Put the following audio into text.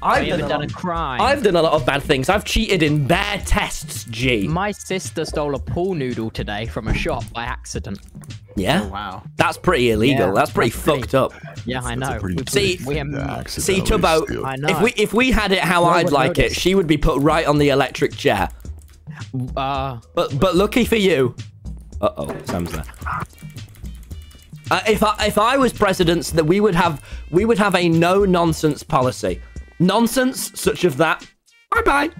I've done, done a, a crime? I've done a lot of bad things. I've cheated in their tests, G. My sister stole a pool noodle today from a shop by accident. Yeah, Wow. that's pretty illegal. Yeah, that's pretty that's pretty- fucked up. Yeah, I know. pretty We- See- we, um, See, Tubbo, I know. if we if we had it how No I'd one like it, she would be put right on the electric chair. uh, But but lucky for you. Uh oh, Sam's there. Uh, if I if I was president, that we would have we would have a no nonsense policy. Nonsense such as that. Bye bye.